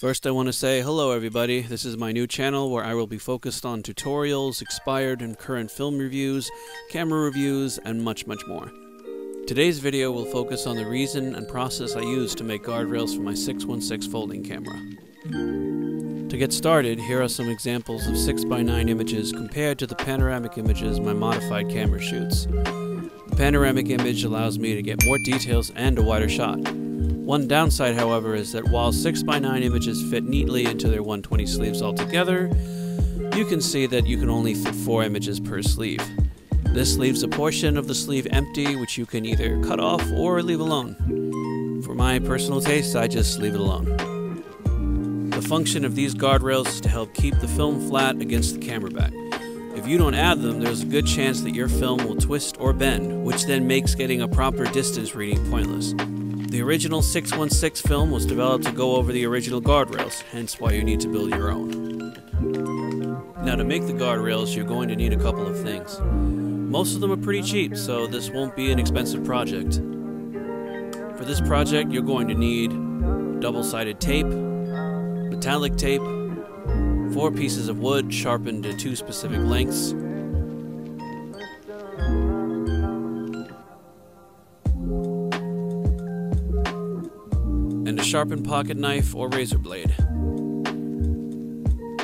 First, I want to say hello, everybody. This is my new channel where I will be focused on tutorials, expired and current film reviews, camera reviews, and much, much more. Today's video will focus on the reason and process I use to make guardrails for my 616 folding camera. To get started, here are some examples of 6x9 images compared to the panoramic images my modified camera shoots. The panoramic image allows me to get more details and a wider shot. One downside, however, is that while 6x9 images fit neatly into their 120 sleeves altogether, you can see that you can only fit 4 images per sleeve. This leaves a portion of the sleeve empty, which you can either cut off or leave alone. For my personal taste, I just leave it alone. The function of these guardrails is to help keep the film flat against the camera back. If you don't add them, there's a good chance that your film will twist or bend, which then makes getting a proper distance reading pointless. The original 616 film was developed to go over the original guardrails, hence why you need to build your own. Now to make the guardrails, you're going to need a couple of things. Most of them are pretty cheap, so this won't be an expensive project. For this project, you're going to need double-sided tape, metallic tape, four pieces of wood sharpened to two specific lengths, and a sharpened pocket knife or razor blade.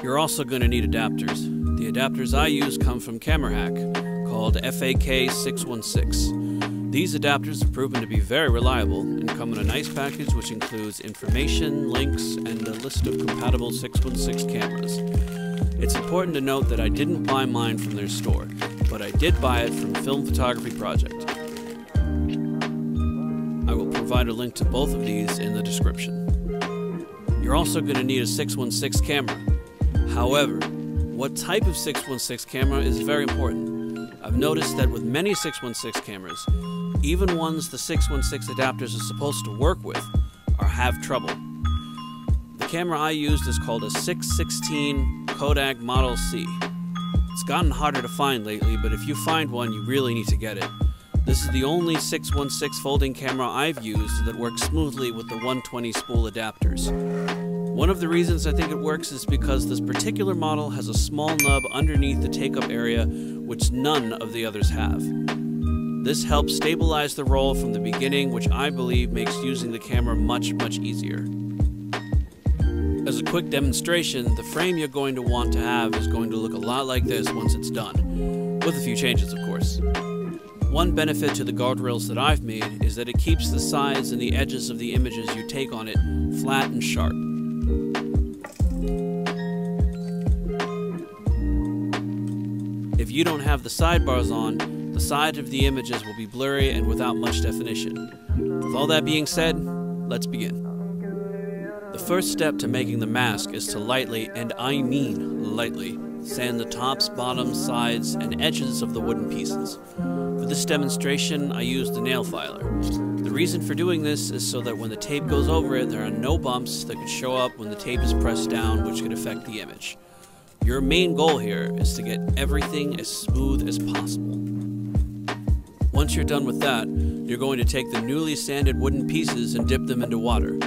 You're also going to need adapters. The adapters I use come from CamerHack, called FAK616. These adapters have proven to be very reliable and come in a nice package which includes information, links, and a list of compatible 616 cameras. It's important to note that I didn't buy mine from their store, but I did buy it from Film Photography Project. Provide a link to both of these in the description. You're also going to need a 616 camera. However, what type of 616 camera is very important. I've noticed that with many 616 cameras, even ones the 616 adapters are supposed to work with, are have trouble. The camera I used is called a 616 Kodak Model C. It's gotten harder to find lately, but if you find one, you really need to get it. This is the only 616 folding camera I've used that works smoothly with the 120 spool adapters. One of the reasons I think it works is because this particular model has a small nub underneath the take-up area which none of the others have. This helps stabilize the roll from the beginning which I believe makes using the camera much much easier. As a quick demonstration, the frame you're going to want to have is going to look a lot like this once it's done, with a few changes of course. One benefit to the guardrails that I've made is that it keeps the sides and the edges of the images you take on it flat and sharp. If you don't have the sidebars on, the sides of the images will be blurry and without much definition. With all that being said, let's begin. The first step to making the mask is to lightly, and I mean lightly, sand the tops, bottoms, sides, and edges of the wooden pieces. For this demonstration, I used a nail filer. The reason for doing this is so that when the tape goes over it, there are no bumps that could show up when the tape is pressed down, which could affect the image. Your main goal here is to get everything as smooth as possible. Once you're done with that, you're going to take the newly sanded wooden pieces and dip them into water.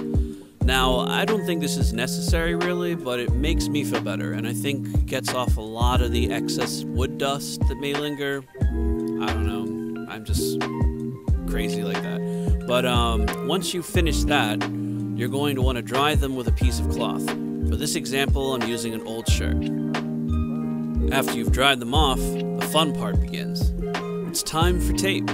Now, I don't think this is necessary really, but it makes me feel better, and I think gets off a lot of the excess wood dust that may linger. I don't know. I'm just crazy like that. But um, once you finish that, you're going to want to dry them with a piece of cloth. For this example, I'm using an old shirt. After you've dried them off, the fun part begins. It's time for tape.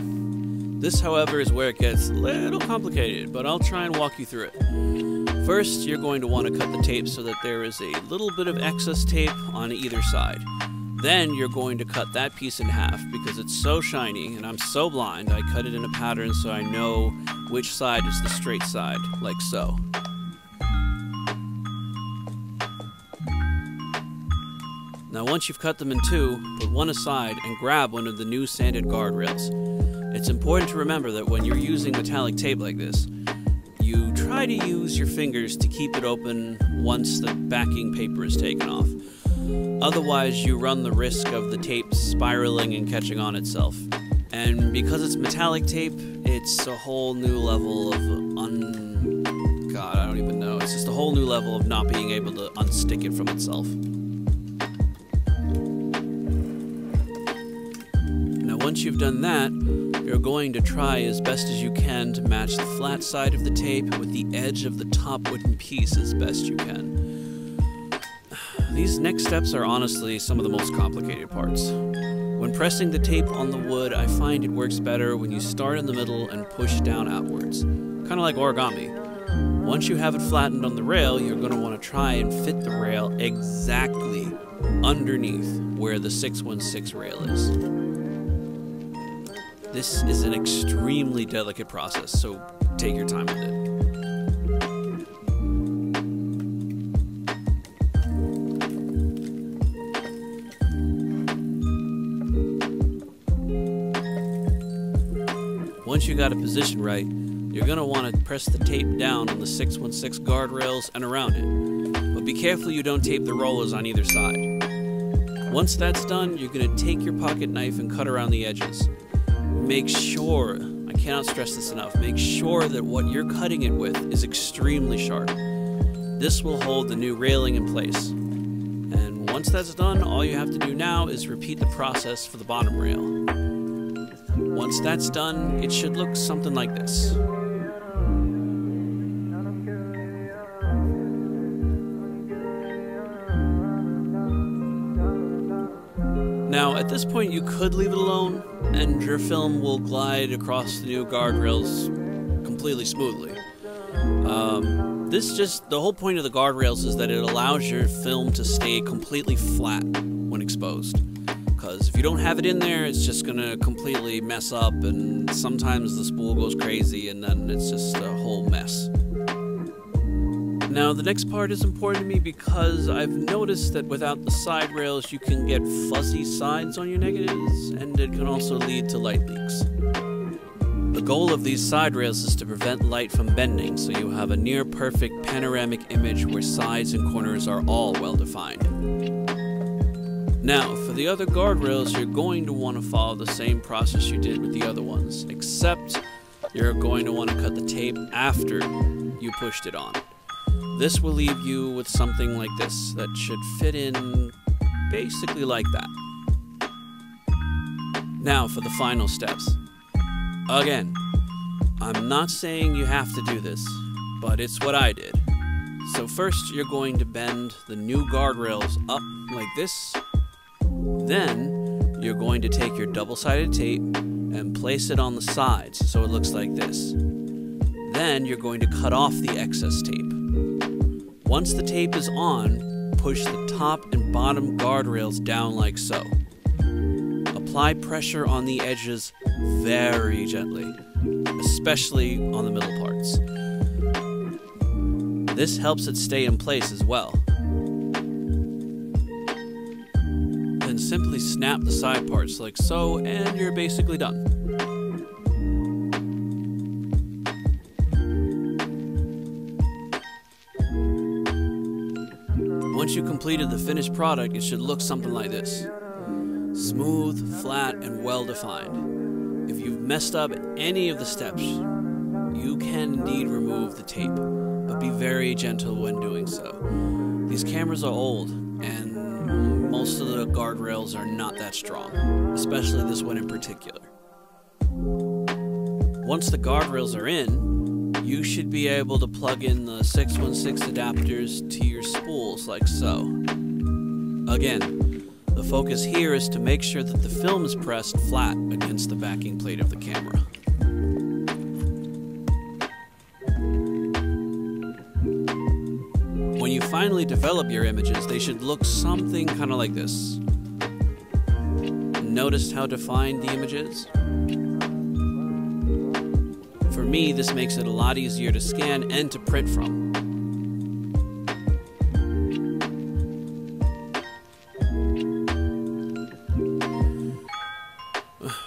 This, however, is where it gets a little complicated, but I'll try and walk you through it. First, you're going to want to cut the tape so that there is a little bit of excess tape on either side. Then you're going to cut that piece in half because it's so shiny and I'm so blind I cut it in a pattern so I know which side is the straight side, like so. Now once you've cut them in two, put one aside and grab one of the new sanded guardrails. It's important to remember that when you're using metallic tape like this, try to use your fingers to keep it open once the backing paper is taken off. Otherwise, you run the risk of the tape spiraling and catching on itself. And because it's metallic tape, it's a whole new level of un. God, I don't even know. It's just a whole new level of not being able to unstick it from itself. Now, once you've done that, you're going to try as best as you can to match the flat side of the tape with the edge of the top wooden piece as best you can. These next steps are honestly some of the most complicated parts. When pressing the tape on the wood, I find it works better when you start in the middle and push down outwards, kind of like origami. Once you have it flattened on the rail, you're going to want to try and fit the rail exactly underneath where the 616 rail is. This is an extremely delicate process, so take your time with it. Once you got a position right, you're going to want to press the tape down on the 616 guardrails and around it. But be careful you don't tape the rollers on either side. Once that's done, you're going to take your pocket knife and cut around the edges. Make sure, I cannot stress this enough, make sure that what you're cutting it with is extremely sharp. This will hold the new railing in place. And once that's done, all you have to do now is repeat the process for the bottom rail. Once that's done, it should look something like this. Now, at this point, you could leave it alone, and your film will glide across the new guardrails completely smoothly. Um, this just, the whole point of the guardrails is that it allows your film to stay completely flat when exposed because if you don't have it in there, it's just going to completely mess up, and sometimes the spool goes crazy, and then it's just a whole mess. Now, the next part is important to me because I've noticed that without the side rails, you can get fuzzy sides on your negatives, and it can also lead to light leaks. The goal of these side rails is to prevent light from bending, so you have a near perfect panoramic image where sides and corners are all well defined. Now, for the other guardrails, you're going to want to follow the same process you did with the other ones, except you're going to want to cut the tape after you pushed it on. This will leave you with something like this that should fit in basically like that. Now for the final steps. Again, I'm not saying you have to do this, but it's what I did. So first you're going to bend the new guardrails up like this then you're going to take your double-sided tape and place it on the sides so it looks like this. Then you're going to cut off the excess tape. Once the tape is on, push the top and bottom guardrails down like so. Apply pressure on the edges very gently, especially on the middle parts. This helps it stay in place as well. Then simply snap the side parts like so, and you're basically done. Once you completed the finished product, it should look something like this. Smooth, flat, and well defined. If you've messed up any of the steps, you can indeed remove the tape, but be very gentle when doing so. These cameras are old, and most of the guardrails are not that strong, especially this one in particular. Once the guardrails are in, you should be able to plug in the 616 adapters to your spools like so. Again, the focus here is to make sure that the film is pressed flat against the backing plate of the camera. When you finally develop your images, they should look something kind of like this. Notice how defined the image is? For me, this makes it a lot easier to scan and to print from.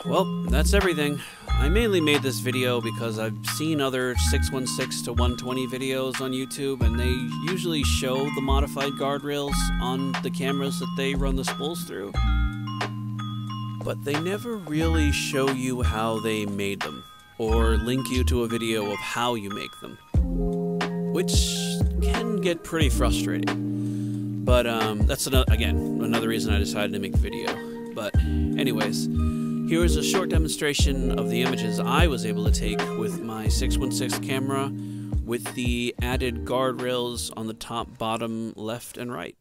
Well, that's everything. I mainly made this video because I've seen other 616 to 120 videos on YouTube and they usually show the modified guardrails on the cameras that they run the spools through. But they never really show you how they made them or link you to a video of how you make them. Which can get pretty frustrating. But um, that's another, again another reason I decided to make a video. But anyways, here is a short demonstration of the images I was able to take with my 616 camera with the added guardrails on the top, bottom, left, and right.